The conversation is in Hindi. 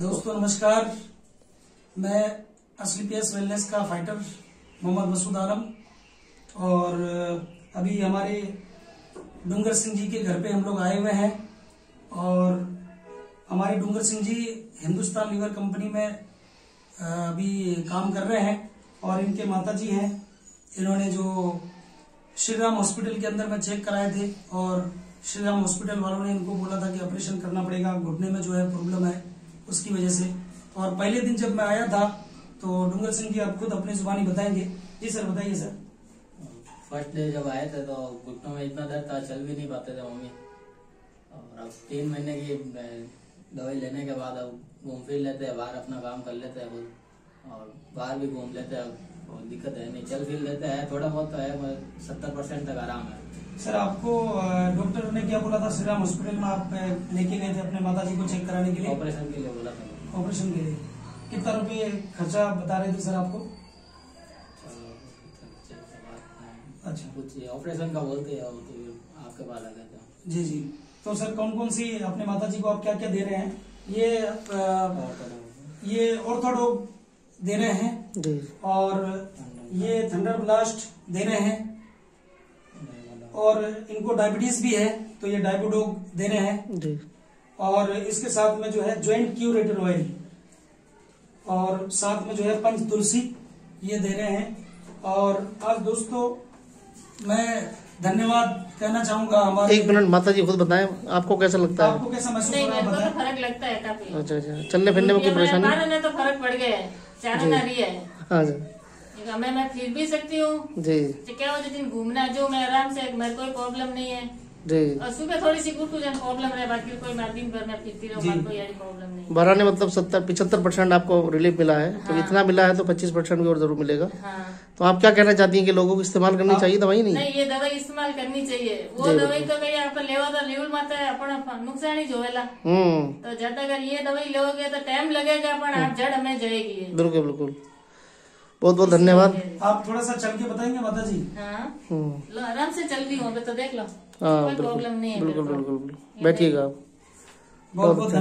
दोस्तों, नमस्कार। मैं असली पीएस वेलनेस का फाइटर मोहम्मद मसूद आलम और अभी हमारे डूंगर सिंह जी के घर पे हम लोग आए हुए हैं और हमारे डूंगर सिंह जी हिंदुस्तान लीवर कंपनी में अभी काम कर रहे हैं और इनके माता जी हैं। इन्होंने जो श्री राम हॉस्पिटल के अंदर में चेक कराए थे और श्री राम हॉस्पिटल वालों ने इनको बोला था कि ऑपरेशन करना पड़ेगा, घुटने में जो है प्रॉब्लम है। उसकी वजह से। और पहले दिन जब मैं आया था तो डूंगर सिंह जी आप खुद अपनी जुबानी बताएँगे। जी सर बताइए सर। फ़र्स्ट डे जब आए थे तो घुटनों में इतना दर्द था चल भी नहीं पाते थे मम्मी। और अब तीन महीने की दवाई लेने के बाद अब घूम फिर लेते हैं बाहर अपना काम कर लेते हैं और बाहर भी घूम लेते हैं कोई दिक्कत है नहीं चल फिर लेते हैं। थोड़ा बहुत तो है सत्तर परसेंट तक आराम है। सर आपको क्या बोला था श्री राम हॉस्पिटल में आप लेके गए थे अपने माता जी को चेक कराने के लिए? ऑपरेशन के लिए बोला था। ऑपरेशन के लिए। कितना रुपए खर्चा बता रहे थे सर आपको? अच्छा। कुछ ऑपरेशन का बोलते हैं तो आपके पास आ गया था। जी जी। तो सर कौन कौन सी अपने माता जी को आप क्या क्या दे रहे हैं? ये आ, ये ऑर्थोडॉग दे रहे हैं और ये थंडर ब्लास्ट दे रहे हैं। और इनको डायबिटीज़ भी है तो ये डायबिडोग दे रहे हैं। और इसके साथ में जो है ज्वाइंट क्यूरेटर ऑयल और साथ में जो है पंच तुलसी ये दे रहे हैं। और आज दोस्तों मैं धन्यवाद कहना चाहूँगा हमारे एक मिनट माता जी खुद बताएँ आपको कैसा लगता है? आपको कैसा महसूस नहीं हो रहा है तो फ़र्क लगता है काफ़ी। अच्छा अच्छा। चलने फिरने में कोई परेशानी? तो फ़र्क पड़ गया है। चार है। हाँ जी। मैं मैं फिर भी सकती हूँ। जी। तो क्या हो दिन घूमना जो मैं आराम से मेरे कोई प्रॉब्लम नहीं है। जी। और सुबह थोड़ी सी कुछ जन प्रॉब्लम रहे बाकी कोई मैं दिन भर में फिरती रहूँ जी। प्रॉब्लम नहीं। बारह मतलब सत्तर पिछहत्तर परसेंट आपको रिलीफ मिला है। हाँ। तो हाँ। इतना मिला है तो पच्चीस परसेंट भी और ज़रूर मिलेगा। हाँ। तो आप क्या कहना चाहती हैं कि लोगों को इस्तेमाल करनी चाहिए दवाई? नहीं। नहीं ये दवाई इस्तेमाल करनी चाहिए। वो दवाई तो कहीं अपन लेवा तो लेवल माता है अपन नुकसान ही जोवेला हम्म। तो जब अगर ये दवाई लोगे तो टाइम लगेगा अपन आप जड़ में जाएगी। बिल्कुल बिल्कुल। बहुत बहुत धन्यवाद। आप थोड़ा सा चल के बताएँगे माता जी हाँ। हम्म। आराम से चल रही हूँ तो देख लो। हाँ कोई बिल्कुल। प्रॉब्लम नहीं है बिल्कुल बिल्कुल बैठिएगा आप। बहुत बहुत